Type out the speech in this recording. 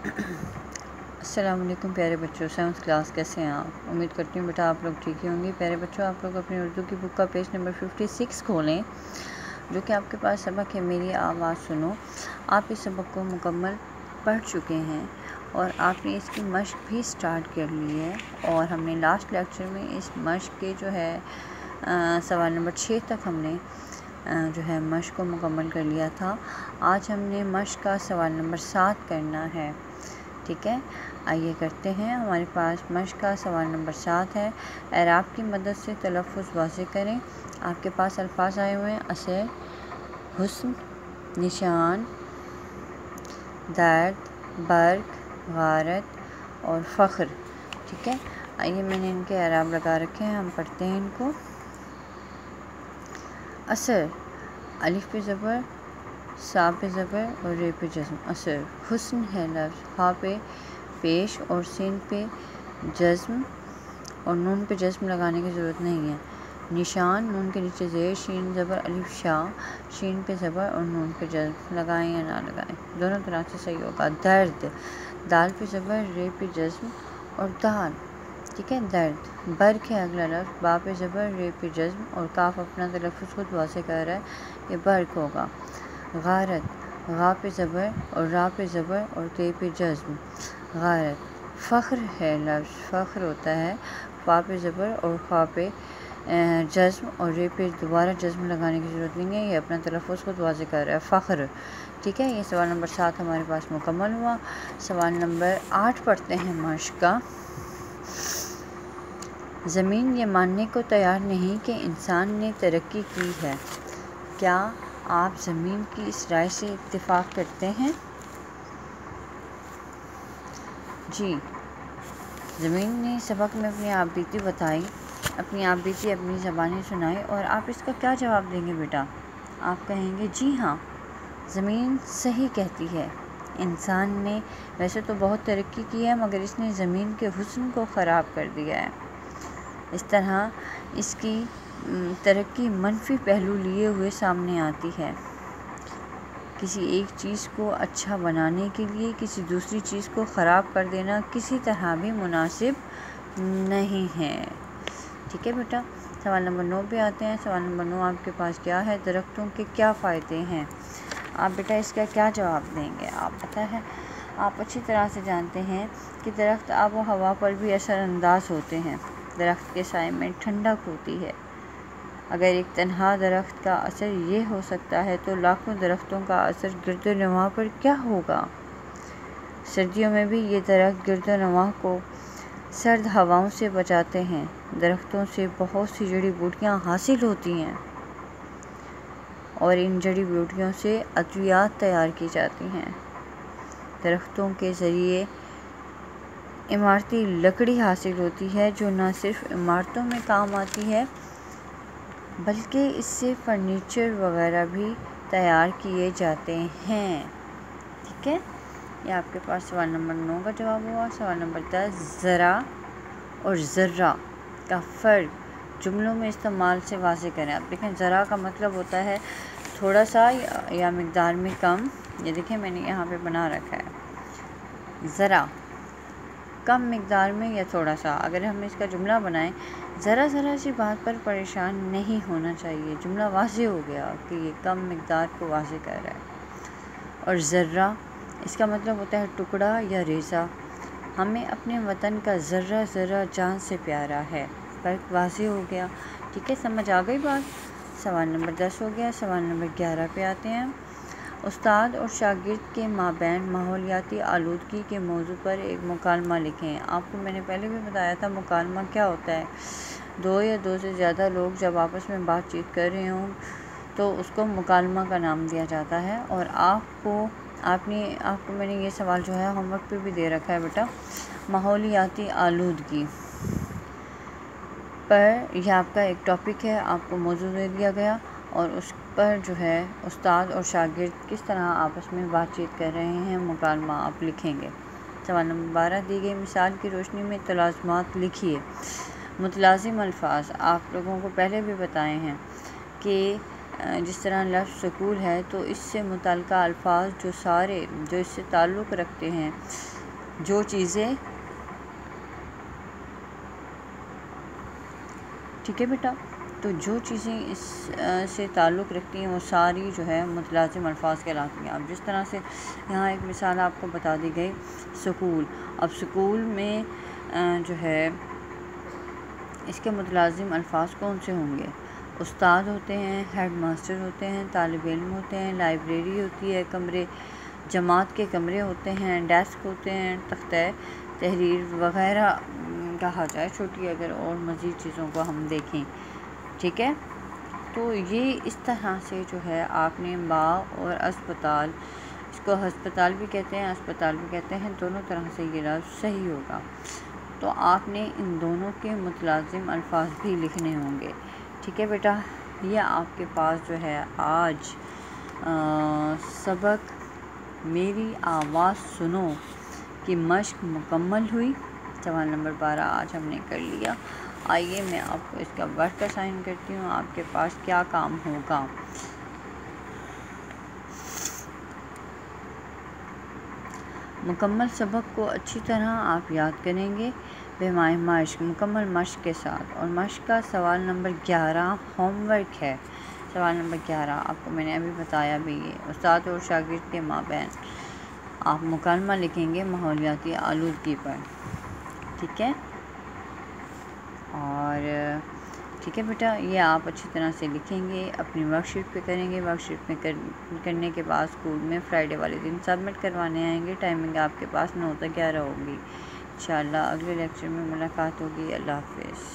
अस्सलाम वालेकुम प्यारे बच्चों। सेवन्थ क्लास कैसे हैं आप? उम्मीद करती हूँ बेटा आप लोग ठीक ही होंगे। प्यारे बच्चों आप लोग अपनी उर्दू की बुक का पेज नंबर फिफ्टी सिक्स खोलें जो कि आपके पास सबक है। मेरी आवाज़ सुनो। आप इस सबक को मुकम्मल पढ़ चुके हैं और आपने इसकी मश्क भी स्टार्ट कर ली है और हमने लास्ट लेक्चर में इस मश्क के जो है आ, सवाल नंबर छः तक हमने जो है मश्क को मुकम्मल कर लिया था। आज हमने मश्क का सवाल नंबर सात करना है। ठीक है। आइए करते हैं। हमारे पास मश का सवाल नंबर सात है। एराब की मदद से तलफ़ वाजे करें। आपके पास अल्फाज आए हुए हैं। असर हुस्न, निशान, दर्द बर्ग गारत और फ़ख्र। ठीक है? आइए मैंने इनके एराब लगा रखे हैं। हम पढ़ते हैं इनको। असर, अलिफ पे ज़बर सा पे ज़बर और रे पे जज्म असर, हुस्न है लफ्ज़ हा पे पेश और सिन पे जज्म और नून पे जज्म लगाने की ज़रूरत नहीं है। निशान, नून के नीचे जेर, शीन, ज़बर, अलिफ शाह शीन पे ज़बर और नून पे जज्म लगाएँ या ना लगाएँ। दोनों तरह से सही होगा। दर्द, दाल पे ज़बर रे पे जज्म और दाल, ठीक है? दर्द बर्क है अगला लफ्ज़, बा पे ज़बर रे पे जज्म और काफ अपना तलफ़ खुद वासे कर रहा है, ये बर्क होगा। गारत, गा पे ज़बर और रा पे ज़बर और ते पे जज्म गारत, फ़ख्र है लफ्ज़, फ़ख्र होता है फ़ा पे ज़बर और ख़ा पे जज्म और रे पे दोबारा जज्म लगाने की ज़रूरत नहीं है, ये अपना तलफ़ खुद वाज कर रहा है, फ़ख्र। ठीक है, ये सवाल नंबर सात हमारे पास मुकम्मल हुआ। सवाल नंबर आठ पढ़ते हैं माश का। ज़मीन ये मानने को तैयार नहीं कि इंसान ने तरक्की की है। क्या आप ज़मीन की इस राय से इत्तेफाक करते हैं? जी। ज़मीन ने सबक में अपनी आप बीती बताई, अपनी आप बीती अपनी ज़बानी सुनाई और आप इसका क्या जवाब देंगे बेटा? आप कहेंगे, जी हाँ ज़मीन सही कहती है। इंसान ने वैसे तो बहुत तरक्की की है, मगर इसने ज़मीन के हुस्न को ख़राब कर दिया है। इस तरह इसकी तरक्की मनफी पहलू लिए हुए सामने आती है। किसी एक चीज़ को अच्छा बनाने के लिए, किसी दूसरी चीज़ को ख़राब कर देना किसी तरह भी मुनासिब नहीं है। ठीक है बेटा? सवाल नंबर नौ पे आते हैं। सवाल नंबर नौ, आपके पास क्या है? दरख्तों के क्या फ़ायदे हैं? आप बेटा इसका क्या जवाब देंगे? आप पता है, आप अच्छी तरह से जानते हैं कि दरख्त आब हवा पर भी असरानंदाज होते हैं। दरख्त के साय में ठंडक होती है। अगर एक तनहा दरख्त का असर ये हो सकता है तो लाखों दरख्तों का असर गिरद पर क्या होगा? सर्दियों में भी ये दरख्त गिरद को सर्द हवाओं से बचाते हैं। दरख्तों से बहुत सी जड़ी बूटियाँ हासिल होती हैं और इन जड़ी बूटियों से अद्वियात तैयार की जाती हैं। दरख्तों के ज़रिए इमारती लकड़ी हासिल होती है, जो न सिर्फ़ इमारतों में काम आती है बल्कि इससे फर्नीचर वगैरह भी तैयार किए जाते हैं। ठीक है? ये आपके पास सवाल नंबर नौ का जवाब हुआ। सवाल नंबर दस ज़रा और ज़र्रा का फ़र्क। जुमलों में इस्तेमाल से वाज करें। आप देखें ज़रा का मतलब होता है थोड़ा सा या, या मकदार में कम। ये देखें मैंने यहाँ पे बना रखा है। ज़रा कम मकदार में या थोड़ा सा अगर हम इसका जुमला बनाएँ ज़रा ज़रा सी बात पर परेशान नहीं होना चाहिए। जुमला वाज हो गया कि ये कम मकदार को वाज कर रहा है। और ज़र्रा, इसका मतलब होता है टुकड़ा या रेज़ा। हमें अपने वतन का ज़र्रा ज़र्रा जान से प्यारा है। फ़र्क वाज हो गया। ठीक है, समझ आ गई बात? सवाल नंबर दस हो गया। सवाल नंबर ग्यारह पे आते हैं। उस्ताद और शागिर्द के माबैन माहौलियाती आलूदगी के मौजू पर एक मुकालमा लिखें आपको मैंने पहले भी बताया था मुकालमा क्या होता है। दो या दो से ज़्यादा लोग जब आपस में बातचीत कर रहे हों तो उसको मुकालमा का नाम दिया जाता है। और आपको, आपने, आपको मैंने ये सवाल जो है होमवर्क पे भी दे रखा है बेटा। माहौलियाती आलूदगी। पर यह आपका एक टॉपिक है, आपको मौजूद दे दिया गया। और उस पर जो है उस्ताद और शागिर्द किस तरह आपस में बातचीत कर रहे हैं मुकालमा आप लिखेंगे। सवाल नंबर बारह, दी गई मिसाल की रोशनी में तलाज़मात लिखिए। मुतलाज़िम अल्फाज, आप लोगों को पहले भी बताए हैं कि जिस तरह लफ्ज़ सकूल है तो इससे मुतल अल्फाज जो सारे, जो इससे ताल्लुक़ रखते हैं, जो चीज़ें ठीक है बेटा? तो जो चीज़ें इस से ताल्लुक़ रखती हैं वो सारी जो है मुतलाज़िम अल्फाज कहलाती हैं। अब जिस तरह से यहाँ एक मिसाल आपको बता दी गई स्कूल अब स्कूल में आ, जो है इसके मुतलाज़िम अल्फाज कौन से होंगे? उस्ताद होते हैं हेड मास्टर होते हैं तालब इल्म होते हैं लाइब्रेरी होती है कमरे जमात के कमरे होते हैं डेस्क होते हैं तख्त तहरीर वगैरह कहा जाए छोटी अगर और मज़ीद चीज़ों को हम देखें। ठीक है? तो ये इस तरह से जो है आपने बाग और अस्पताल इसको हस्पताल भी कहते हैं अस्पताल भी कहते हैं दोनों तरह से ये लफ्ज़ सही होगा। तो आपने इन दोनों के मुतलाजिम अल्फाज भी लिखने होंगे। ठीक है बेटा? ये आपके पास जो है आज आ, सबक मेरी आवाज़ सुनो कि मश्क मुकम्मल हुई। सवाल नंबर बारह आज हमने कर लिया। आइए मैं आपको इसका वर्क साइन करती हूँ। आपके पास क्या काम होगा? मुकम्मल सबक को अच्छी तरह आप याद करेंगे। बेमाय मश्क मुकम्मल मश्क के साथ। और मश्क का सवाल नंबर ग्यारह होमवर्क है। सवाल नंबर ग्यारह, आपको मैंने अभी बताया भी ये उस्ताद और शागिर्द के माबेन आप मुकलमा लिखेंगे माहौलियाती आलूदगी पर। ठीक है? और ठीक है बेटा ये आप अच्छी तरह से लिखेंगे अपनी वर्कशीट पे करेंगे। वर्कशीट में कर, करने के बाद स्कूल में फ्राइडे वाले दिन सबमिट करवाने आएँगे। टाइमिंग आपके पास नौ तक ग्यारह होगी। इन अगले लेक्चर में मुलाकात होगी। अल्लाह हाफिज़।